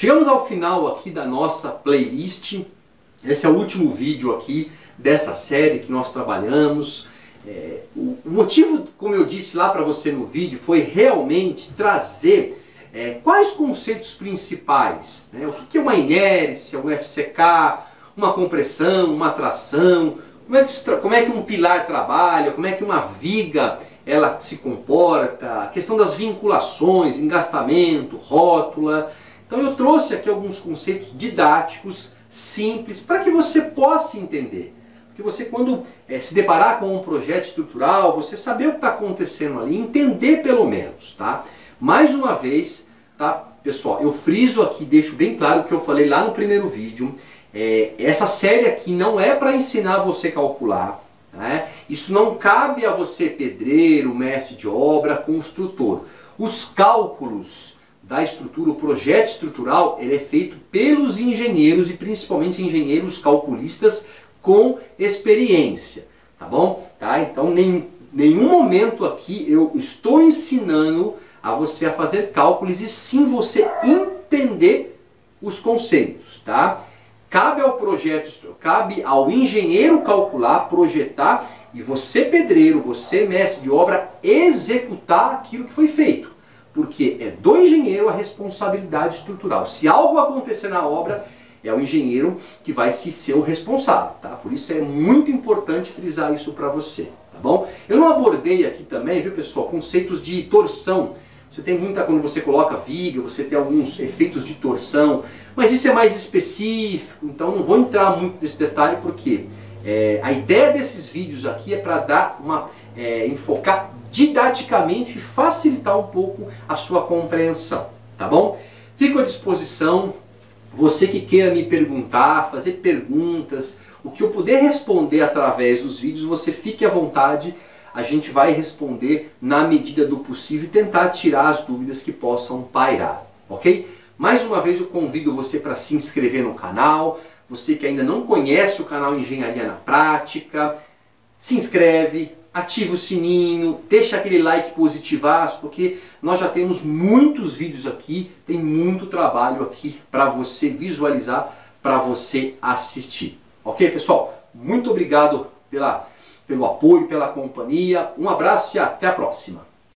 Chegamos ao final aqui da nossa playlist. Esse é o último vídeo aqui dessa série que nós trabalhamos. É, o, motivo, como eu disse lá para você no vídeo, foi realmente trazer é, quais conceitos principais. Né? O que, que é uma inércia, um FCK, uma compressão, uma tração, como é, que, como é que um pilar trabalha, como é que uma viga ela se comporta, a questão das vinculações, engastamento, rótula. Então eu trouxe aqui alguns conceitos didáticos, simples, para que você possa entender. Porque você quando é, se deparar com um projeto estrutural, você saber o que está acontecendo ali, entender pelo menos, tá? Mais uma vez, tá, pessoal, eu friso aqui, deixo bem claro o que eu falei lá no primeiro vídeo. É, essa série aqui não é para ensinar você a calcular, né? Isso não cabe a você, pedreiro, mestre de obra, construtor. Os cálculos da estrutura, o projeto estrutural, ele é feito pelos engenheiros e principalmente engenheiros calculistas com experiência, tá bom? Tá? Então, nem, nenhum momento aqui eu estou ensinando a você a fazer cálculos e sim você entender os conceitos, tá? Cabe ao projeto, cabe ao engenheiro calcular, projetar e você pedreiro, você mestre de obra executar aquilo que foi feito porque é do engenheiro a responsabilidade estrutural. Se algo acontecer na obra, é o engenheiro que vai se ser o responsável, tá? Por isso é muito importante frisar isso para você, tá bom? Eu não abordei aqui também, viu pessoal, conceitos de torção. Você tem muita, quando você coloca viga, você tem alguns efeitos de torção, mas isso é mais específico, então não vou entrar muito nesse detalhe porque é, a ideia desses vídeos aqui é para dar uma, é, enfocar didaticamente facilitar um pouco a sua compreensão, tá bom? Fico à disposição, você que queira me perguntar, fazer perguntas, o que eu puder responder através dos vídeos, você fique à vontade, a gente vai responder na medida do possível e tentar tirar as dúvidas que possam pairar, ok? Mais uma vez eu convido você para se inscrever no canal, você que ainda não conhece o canal Engenharia na Prática, se inscreve, ativa o sininho, deixa aquele like positivaço, porque nós já temos muitos vídeos aqui, tem muito trabalho aqui para você visualizar, para você assistir. Ok, pessoal? Muito obrigado pela, pelo apoio, pela companhia. Um abraço e até a próxima.